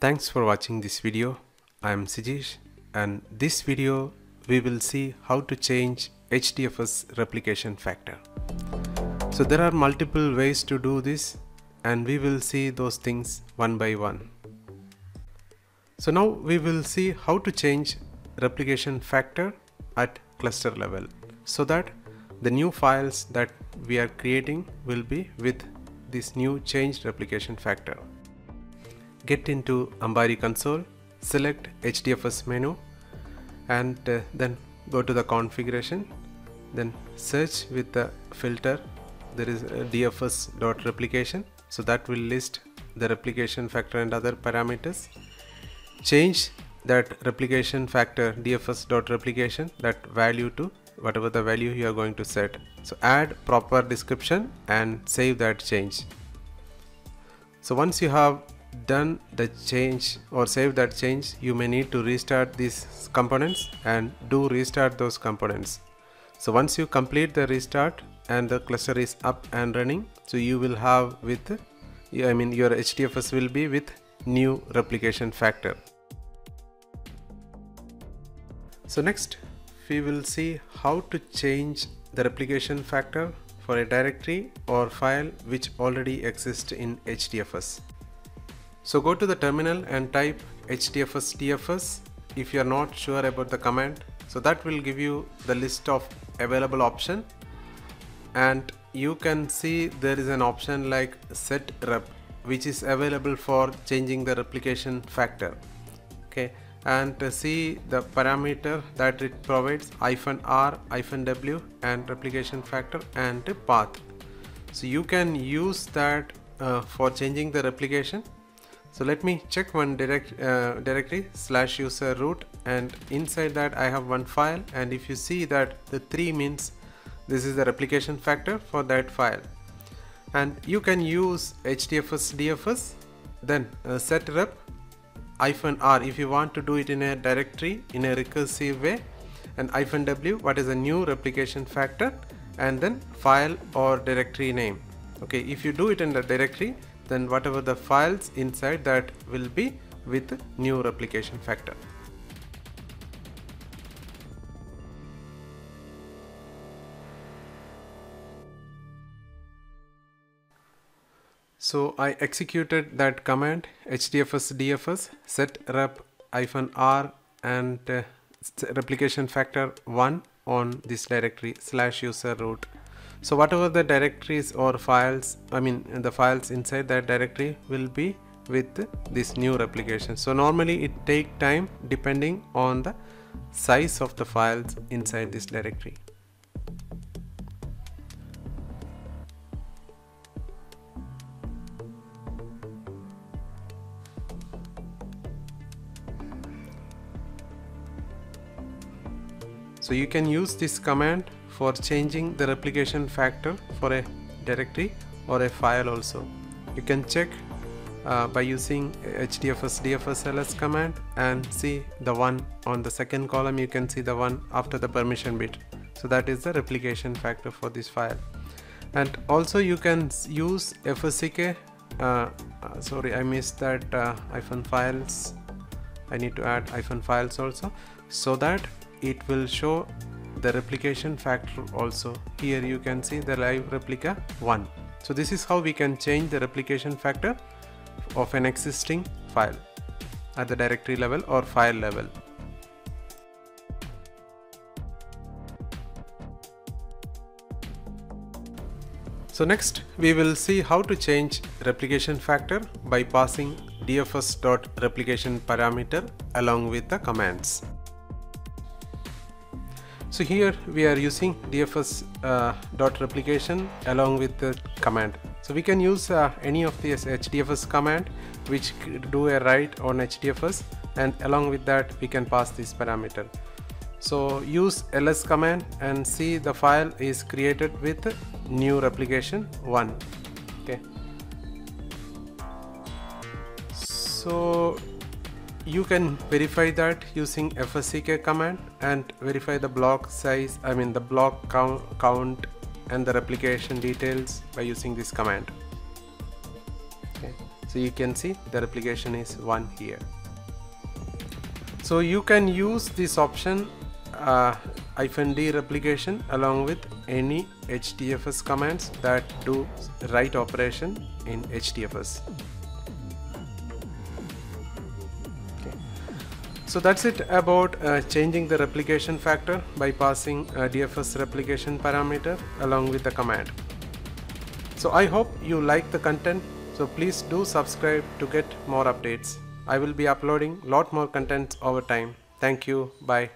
Thanks for watching this video. I am Sijesh and this video we will see how to change HDFS replication factor. So there are multiple ways to do this and we will see those things one by one. So now we will see how to change replication factor at cluster level so that the new files that we are creating will be with this new changed replication factor. Get into Ambari console, select HDFS menu and uh, then go to the configuration then search with the filter. There is dfs.replication so that will list the replication factor and other parameters. Change that replication factor dfs.replication that value to whatever the value you are going to set. So add proper description and save that change. So once you have done the change or save that change you may need to restart these components and do restart those components so once you complete the restart and the cluster is up and running so you will have with I mean your HDFS will be with new replication factor so next we will see how to change the replication factor for a directory or file which already exists in HDFS. So go to the terminal and type hdfs dfs if you are not sure about the command. So that will give you the list of available option and you can see there is an option like set rep which is available for changing the replication factor. Okay and see the parameter that it provides hyphen r hyphen w and replication factor and path so you can use that uh, for changing the replication so let me check one direct uh, directory slash user root. And inside that I have one file. And if you see that the 3 means this is the replication factor for that file. And you can use hdfs dfs then uh, set rep hyphen r if you want to do it in a directory in a recursive way. And hyphen w what is a new replication factor? And then file or directory name. Okay if you do it in the directory then whatever the files inside that will be with new replication factor So I executed that command hdfs dfs set rep r and uh, replication factor 1 on this directory slash user root. So whatever the directories or files, I mean the files inside that directory will be with this new replication. So normally it take time depending on the size of the files inside this directory. So you can use this command for changing the replication factor for a directory or a file also. You can check uh, by using hdfs dfsls command and see the one on the second column. You can see the one after the permission bit. So that is the replication factor for this file. And also you can use fsck uh, uh, sorry I missed that uh, hyphen files. I need to add hyphen files also. So that it will show the replication factor also. Here you can see the live replica 1 so this is how we can change the replication factor of an existing file at the directory level or file level. So next we will see how to change replication factor by passing dfs.replication parameter along with the commands. So here we are using dfs uh, dot replication along with the command. So we can use uh, any of these hdfs command which do a write on hdfs and along with that we can pass this parameter. So use ls command and see the file is created with new replication 1. Okay. So you can verify that using fsck command and verify the block size i mean the block count, count and the replication details by using this command. Okay. So you can see the replication is 1 here. So you can use this option uh, "-d replication along with any HDFS commands that do write operation in HDFS So that's it about uh, changing the replication factor by passing a DFS replication parameter along with the command. So I hope you like the content so please do subscribe to get more updates. I will be uploading lot more contents over time. Thank you. Bye.